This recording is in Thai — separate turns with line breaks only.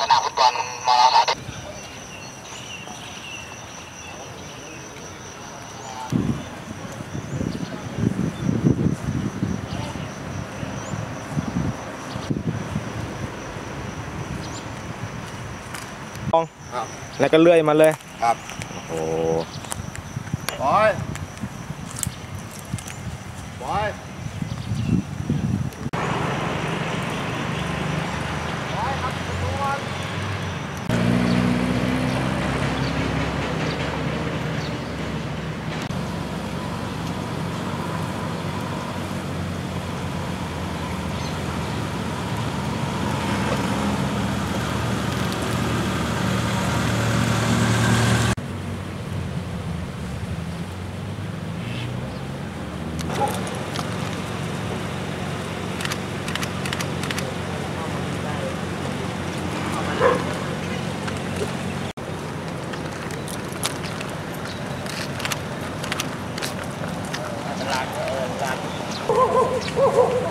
สนามฟุตบอลมอสาธิต
ครับ
แล้วก็เลื่อยมาเลย
ครับ
โอ้
บอยบอย
Woo!